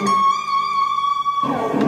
Música